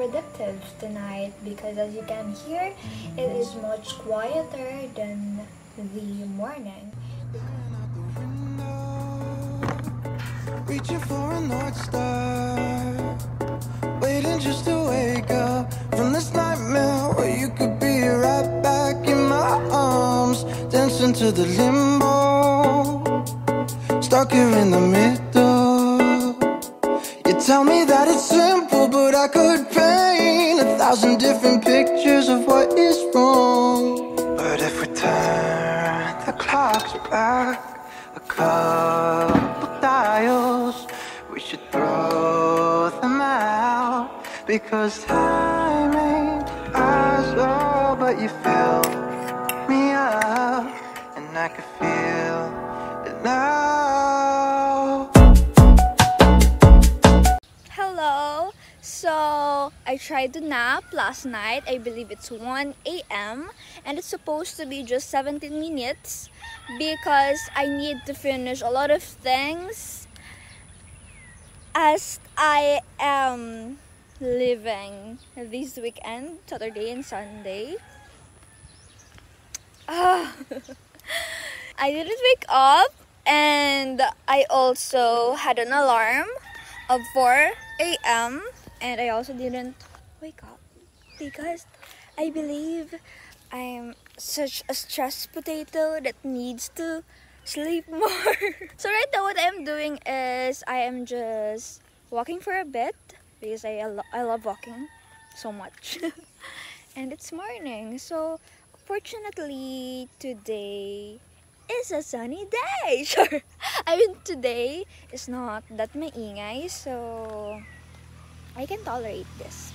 productive tonight because as you can hear, it mm-hmm. is much quieter than the morning. Reaching for a North Star. Waiting just to wake up From this nightmare Where you could be right back in my arms Dancing to the limbo. Stuck here in the middle. You tell me that it's simple But I could A thousand different pictures Of what is wrong. But if we turn the clocks back A couple dials We should throw them out. Because time ain't ours all But you fill me up. And I can feel it now I tried to nap last night. I believe it's 1 a.m. and it's supposed to be just 17 minutes because I need to finish a lot of things as I am living this weekend, Saturday and Sunday. Ah. I didn't wake up and I also had an alarm of 4 a.m. and I also didn't wake up because I believe I'm such a stressed potato that needs to sleep more. so right now what I'm doing is I am just walking for a bit because I, I love walking so much. and it's morning. So fortunately today is a sunny day. Sure. I mean today is not that maingay so I can tolerate this.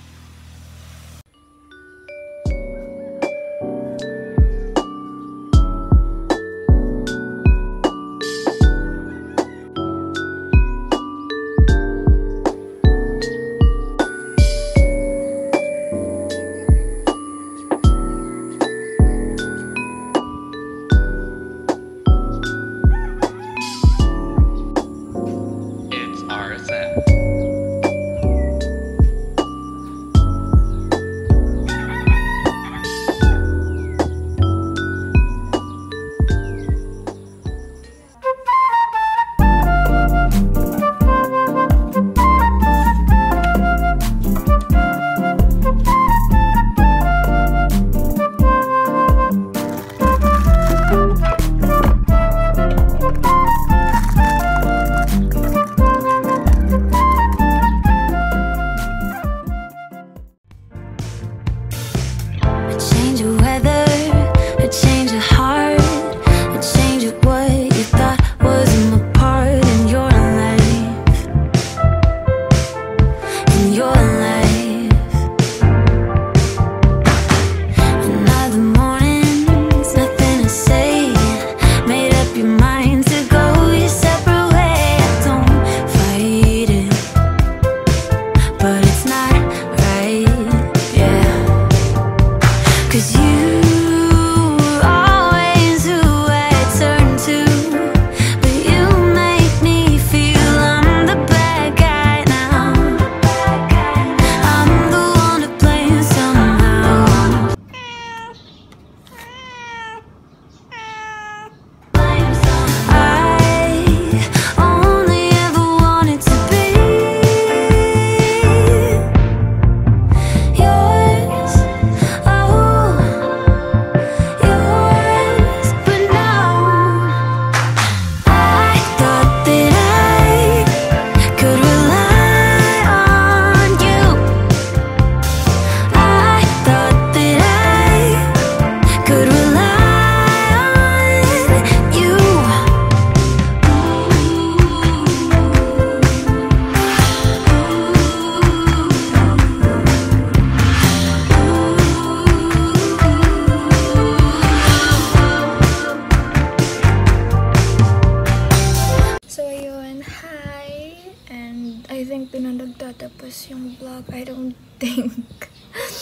Think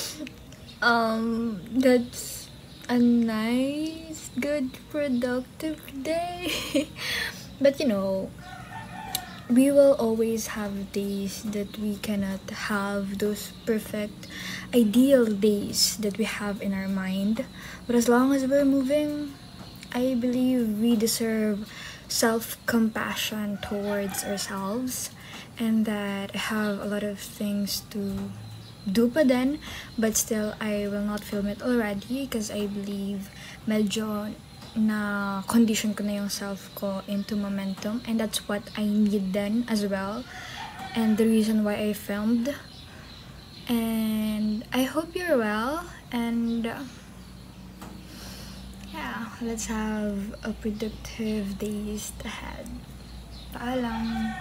um that's a nice, good, productive day. but you know, we will always have days that we cannot have those perfect ideal days that we have in our mind but as long as we're moving i believe we deserve self-compassion towards ourselves and that i have a lot of things to do pa din but still i will not film it already because i believe medyo na condition ko na yung self ko into momentum and that's what I need then as well and the reason why I filmed. And I hope you're well and yeah let's have a productive days ahead. Paalam